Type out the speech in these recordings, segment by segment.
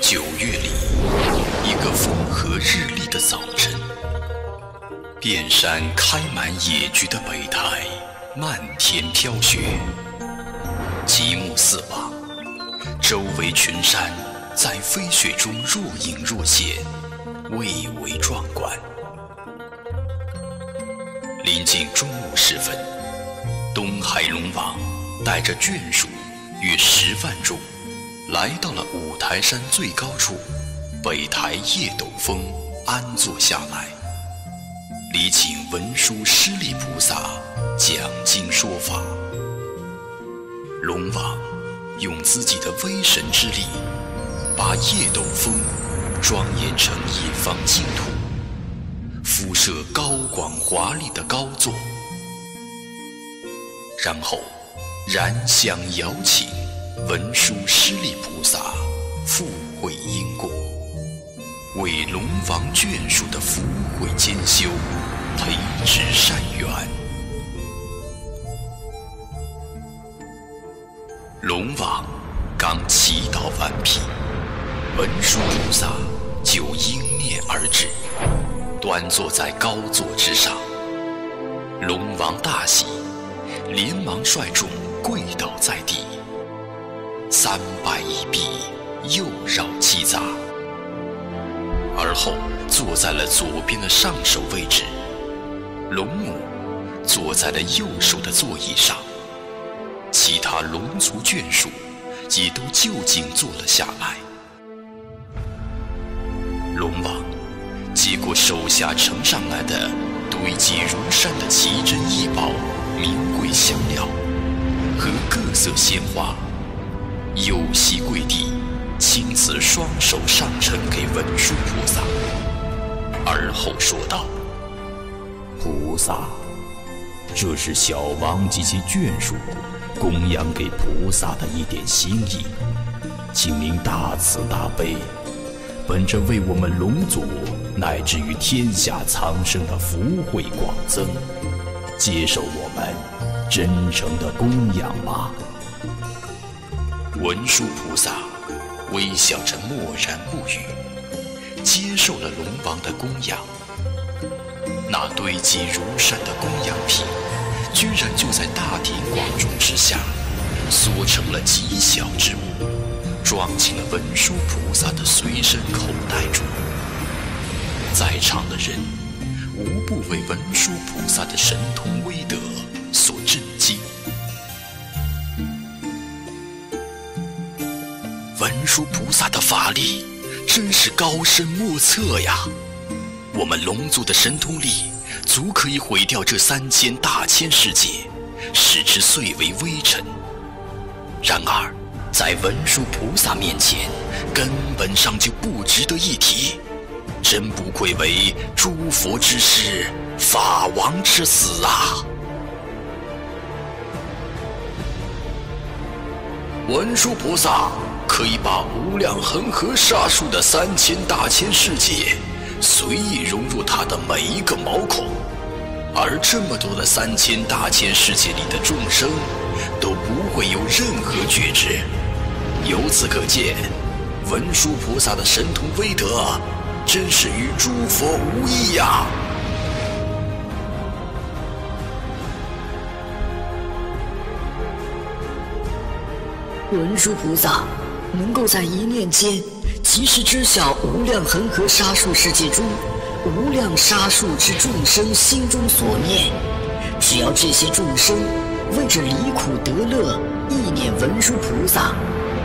九月里，一个风和日丽的早晨，遍山开满野菊的北台，漫天飘雪，极目四望，周围群山在飞雪中若隐若现，蔚为壮观。临近中午时分，东海龙王带着眷属与十万众。来到了五台山最高处，北台叶斗峰，安坐下来，礼请文殊师利菩萨讲经说法。龙王用自己的威神之力，把叶斗峰庄严成一方净土，敷设高广华丽的高座，然后燃香摇请。文殊师利菩萨复会因果，为龙王眷属的福慧兼修培植善缘。龙王刚祈祷完毕，文殊菩萨就应念而至，端坐在高座之上。龙王大喜，连忙率众跪倒在地。三拜一毕，又绕七匝，而后坐在了左边的上首位置，龙母坐在了右手的座椅上，其他龙族眷属也都就近坐了下来。龙王接过手下呈上来的堆积如山的奇珍异宝、名贵香料和各色鲜花。有膝跪地，亲自双手上呈给文殊菩萨，而后说道：“菩萨，这是小王及其眷属供养给菩萨的一点心意，请您大慈大悲，本着为我们龙族乃至于天下苍生的福慧广增，接受我们真诚的供养吧。”文殊菩萨微笑着，默然不语，接受了龙王的供养。那堆积如山的供养品，居然就在大庭广众之下，缩成了极小之物，装进了文殊菩萨的随身口袋中。在场的人无不为文殊菩萨的神通威德文殊菩萨的法力真是高深莫测呀！我们龙族的神通力足可以毁掉这三千大千世界，使之碎为微尘。然而，在文殊菩萨面前，根本上就不值得一提。真不愧为诸佛之师，法王之子啊！文殊菩萨。可以把无量恒河沙数的三千大千世界随意融入他的每一个毛孔，而这么多的三千大千世界里的众生都不会有任何觉知。由此可见，文殊菩萨的神通威德真是与诸佛无异呀！文殊菩萨。能够在一念间及时知晓无量恒河沙数世界中无量沙数之众生心中所念，只要这些众生为着离苦得乐，意念文殊菩萨，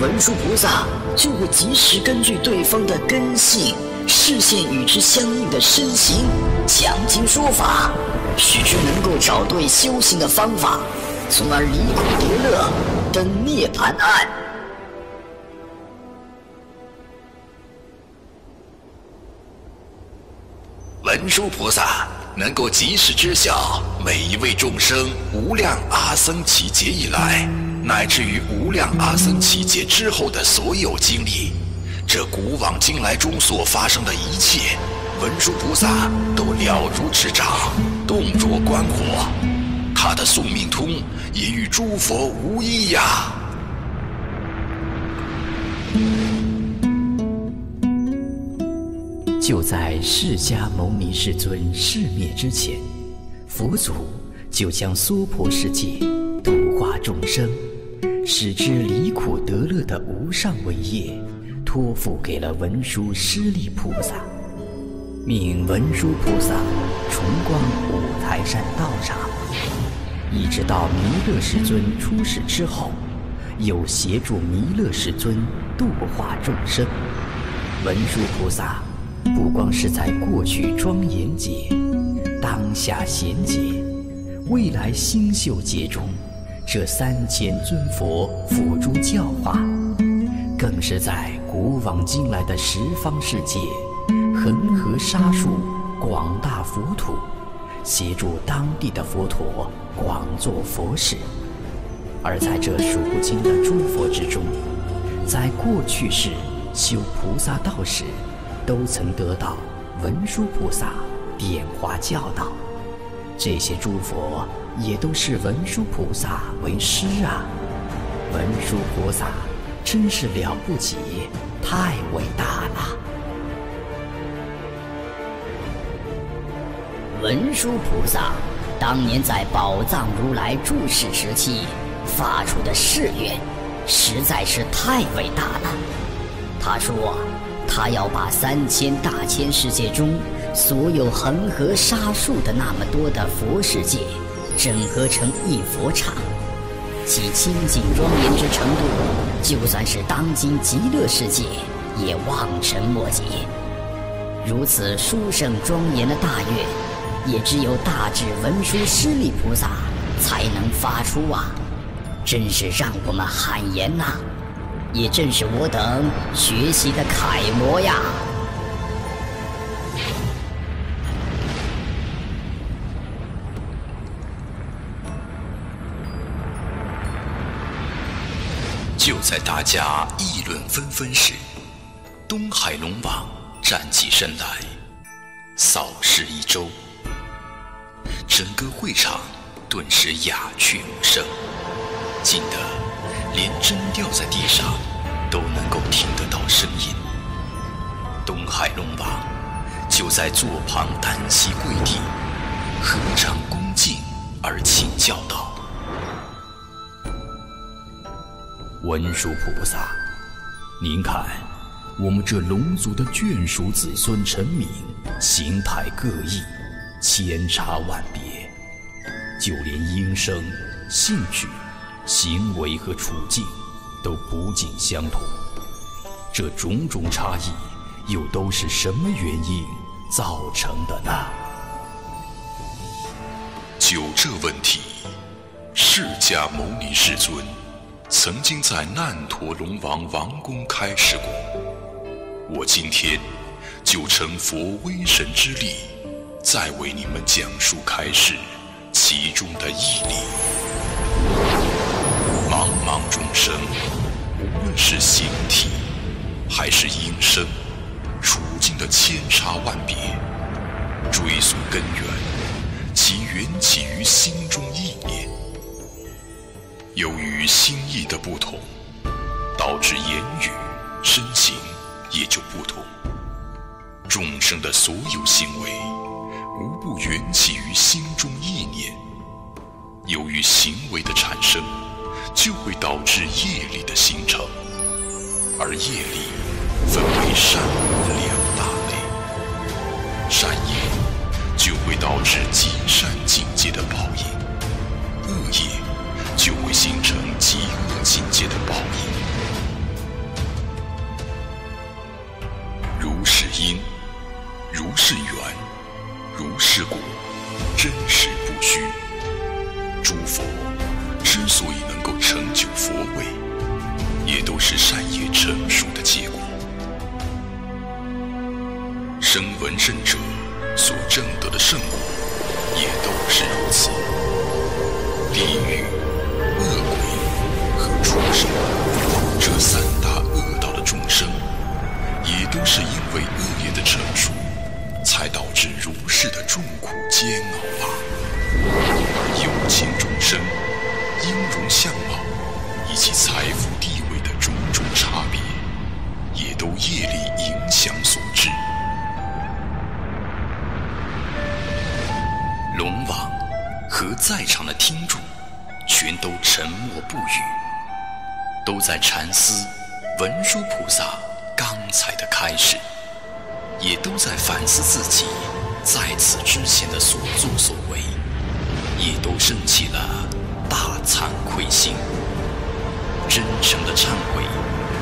文殊菩萨就会及时根据对方的根性、视线与之相应的身形讲经说法，使之能够找对修行的方法，从而离苦得乐，登涅槃岸。文殊菩萨能够及时知晓每一位众生无量阿僧祇劫以来，乃至于无量阿僧祇劫之后的所有经历，这古往今来中所发生的一切，文殊菩萨都了如指掌，动若观火。他的宿命通也与诸佛无异呀。就在释迦牟尼世尊世灭之前，佛祖就将娑婆世界度化众生，使之离苦得乐的无上伟业，托付给了文殊师利菩萨，命文殊菩萨重光五台山道场，一直到弥勒世尊出世之后，又协助弥勒世尊度化众生，文殊菩萨。不光是在过去庄严界、当下贤界、未来星宿界中，这三千尊佛辅助教化，更是在古往今来的十方世界、恒河沙数广大佛土，协助当地的佛陀广做佛事。而在这数不清的诸佛之中，在过去世修菩萨道时。都曾得到文殊菩萨点化教导，这些诸佛也都是文殊菩萨为师啊！文殊菩萨真是了不起，太伟大了！文殊菩萨当年在宝藏如来住世时期发出的誓愿，实在是太伟大了。他说。他要把三千大千世界中所有恒河沙数的那么多的佛世界，整合成一佛场，其清净庄严之程度，就算是当今极乐世界也望尘莫及。如此殊胜庄严的大愿，也只有大智文殊师利菩萨才能发出啊！真是让我们汗颜呐！也正是我等学习的楷模呀！就在大家议论纷纷时，东海龙王站起身来，扫视一周，整个会场顿时鸦雀无声，静得。连针掉在地上都能够听得到声音。东海龙王就在座旁单膝跪地，合掌恭敬而请教道：“文殊菩萨，您看，我们这龙族的眷属子孙臣民，形态各异，千差万别，就连音声、兴趣。”行为和处境都不尽相同，这种种差异又都是什么原因造成的呢？就这问题，释迦牟尼世尊曾经在难陀龙王王宫开示过。我今天就乘佛威神之力，再为你们讲述开示其中的义理。茫茫众生，无论是形体还是音声，处境的千差万别，追溯根源，其缘起于心中意念。由于心意的不同，导致言语、身形也就不同。众生的所有行为，无不缘起于心中意念。由于行为的产生，就会导致业力的形成，而业力分为善恶两大类。善业就会导致极善境界的报应，恶业就会形成极恶境界的报应。如是因，如是缘，如是果，真实不虚。诸佛。佛位，也都是善业成熟的结果。声闻圣者所证得的圣果，也都是如此。地狱、恶鬼和畜生这三大恶道的众生，也都是因为恶业的成熟，才导致如是的众苦煎熬吧。有。情众生、音容相貌以及财富地位的种种差别，也都业力影响所致。龙王和在场的听众全都沉默不语，都在禅思文殊菩萨刚才的开始，也都在反思自己在此之前的所作所为，也都生起了大惭愧心，真诚的忏悔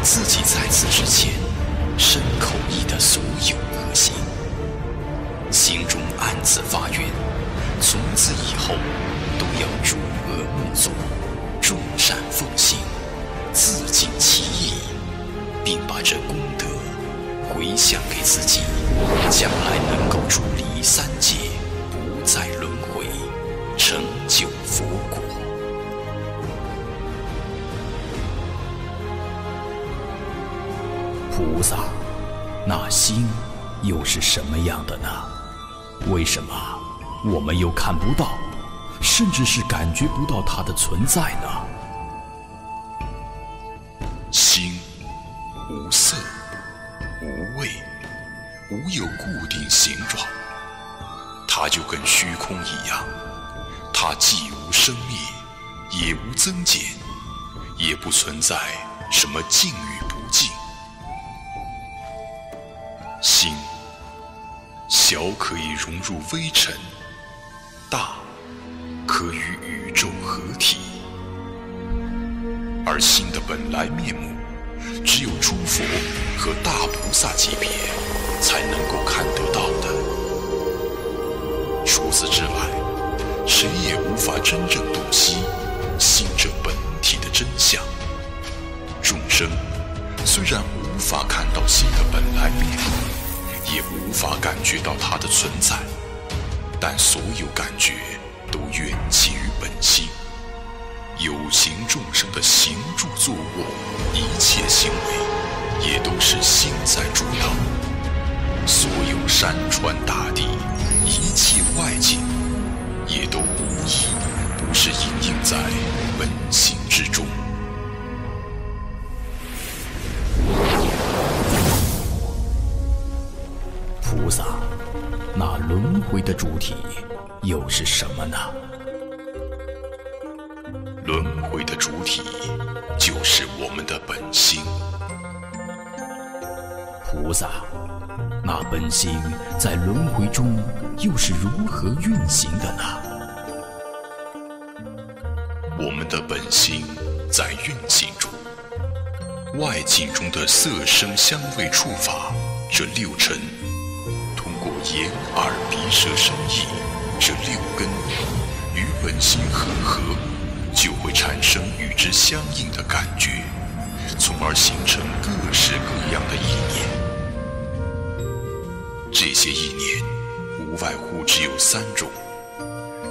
自己在此之前身口意的所有恶行，心中暗自发愿。从此以后，都要诸恶莫作，众善奉行，自尽其意，并把这功德回向给自己，将来能够出离三界，萨，那心又是什么样的呢？为什么？我们又看不到，甚至是感觉不到它的存在呢。心无色、无味、无有固定形状，它就跟虚空一样，它既无生灭，也无增减，也不存在什么境遇心小可以融入微尘。大可与宇宙合体，而心的本来面目，只有诸佛和大菩萨级别才能够看得到的。除此之外，谁也无法真正洞悉心这本体的真相。众生虽然无法看到心的本来面目，也无法感觉到它的存在。但所有感觉都缘起于本心，有情众生的行住坐卧，一切行为也都是心在主导。所有山川大地，一切外境，也都无一不是隐映在本心之中。菩萨。那轮回的主体又是什么呢？轮回的主体就是我们的本心。菩萨，那本心在轮回中又是如何运行的呢？我们的本心在运行中，外境中的色声香味触法这六尘。眼、耳、鼻、舌、身、意这六根与本心合合，就会产生与之相应的感觉，从而形成各式各样的意念。这些意念无外乎只有三种：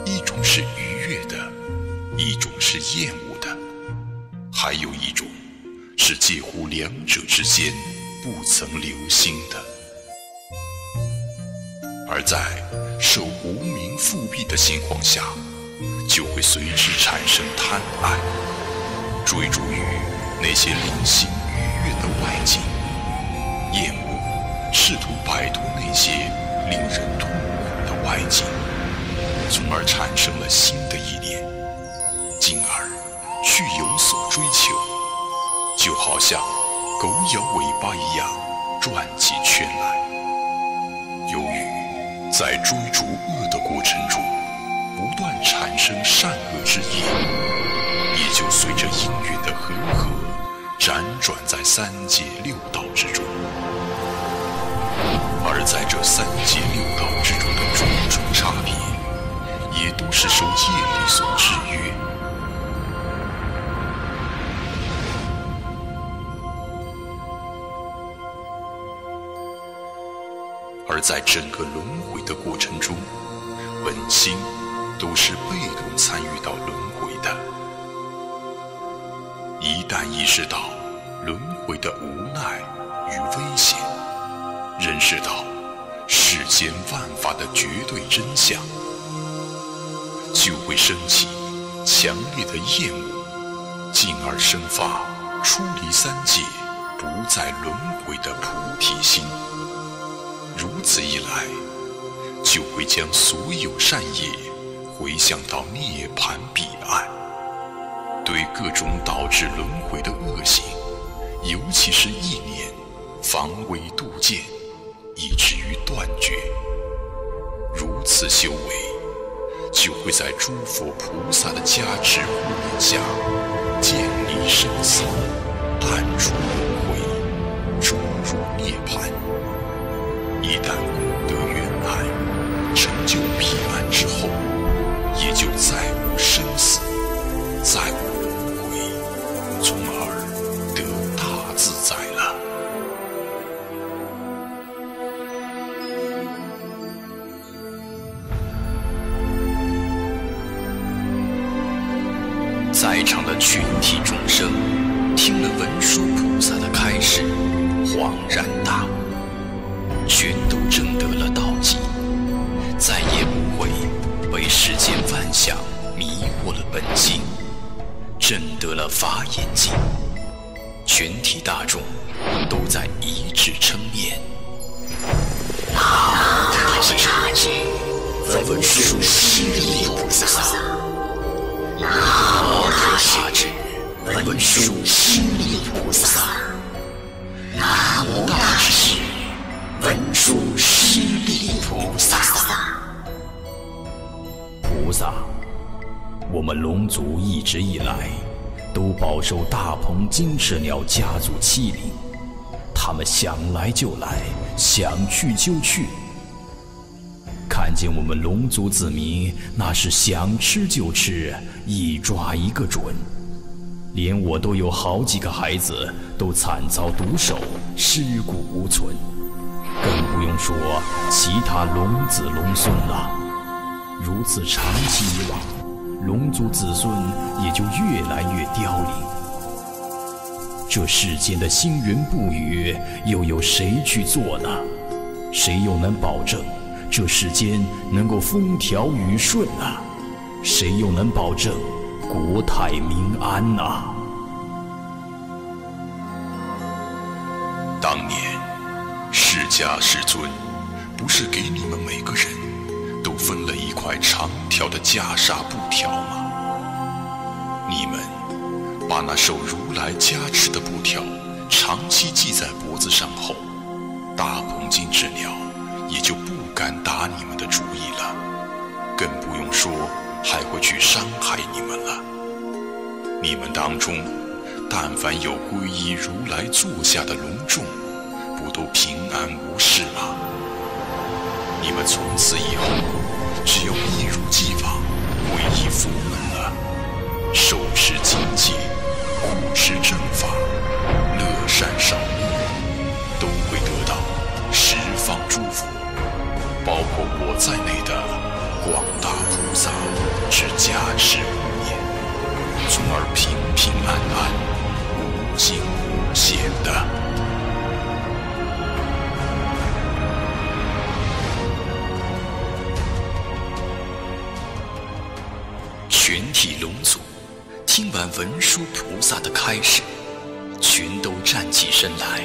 一种是愉悦的，一种是厌恶的，还有一种是介乎两者之间，不曾留心的。而在受无名覆蔽的情况下，就会随之产生贪爱，追逐于那些灵性愉悦的外境；厌恶，试图摆脱那些令人痛苦的外境，从而产生了新的意念，进而去有所追求，就好像狗咬尾巴一样转起圈来。在追逐恶的过程中，不断产生善恶之意，也就随着因缘的和合，辗转在三界六道之中。而在这三界六道之中的种种差别，也都是受业力所制约。而在整个轮回的过程中，本心都是被动参与到轮回的。一旦意识到轮回的无奈与危险，认识到世间万法的绝对真相，就会升起强烈的厌恶，进而生发出离三界、不再轮回的菩提心。如此一来，就会将所有善业回向到涅槃彼岸，对各种导致轮回的恶行，尤其是意念，防微杜渐，以至于断绝。如此修为，就会在诸佛菩萨的加持护念下，建立生死，淡出轮回，终入涅槃。一旦功德圆满，成就彼岸之后，也就再无生死，再无全都证得了道纪，再也不会被世间万象迷惑了本性，证得了法眼睛。全体大众都在一致称念：大智文殊师利菩萨。南无大智文殊师利菩萨。南无大智文殊师利菩萨。菩萨，我们龙族一直以来都饱受大鹏金翅鸟家族欺凌，他们想来就来，想去就去。看见我们龙族子民，那是想吃就吃，一抓一个准。连我都有好几个孩子都惨遭毒手，尸骨无存，更不用说其他龙子龙孙了。如此长期以往，龙族子孙也就越来越凋零。这世间的星云布雨，又有谁去做呢？谁又能保证？这世间能够风调雨顺啊，谁又能保证国泰民安呢？释迦世尊不是给你们每个人都分了一块长条的袈裟布条吗？你们把那受如来加持的布条长期系在脖子上后，大鹏金翅鸟也就不敢打你们的主意了，更不用说还会去伤害你们了。你们当中，但凡有皈依如来座下的龙众，不都平安无事吗？你们从此以后，只要一如既往皈依佛门了，受持经戒，护持正法，乐善赏恶，都会得到十方诸佛，包括我在内的广大菩萨之加持护念，从而平平安安、无惊无险的。全体龙族听完文殊菩萨的开示，全都站起身来，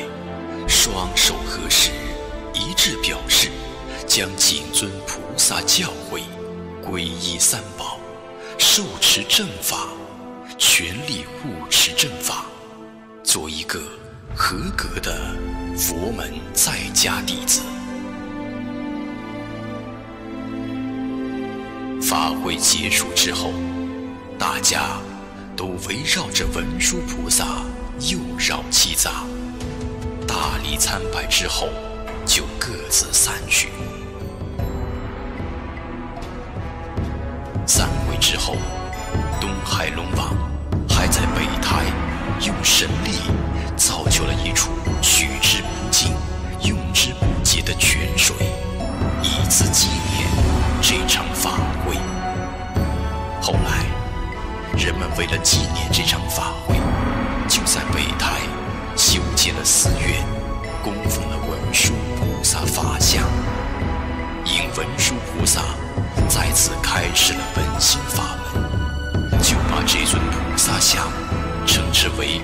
双手合十，一致表示将谨遵菩萨教诲，皈依三宝，受持正法，全力护持正法，做一个合格的佛门在家弟子。法会结束之后，大家都围绕着文殊菩萨右绕七匝，大礼参拜之后，就各自散去。散会之后，东海龙王还在北台用神力造就了一处取之不尽、用之不竭的泉水，以此纪念这场法会。后来人们为了纪念这场法会就在北台修建了寺院供奉了文殊菩萨法像。因文殊菩萨在此开始了本心法门就把这尊菩萨像称之为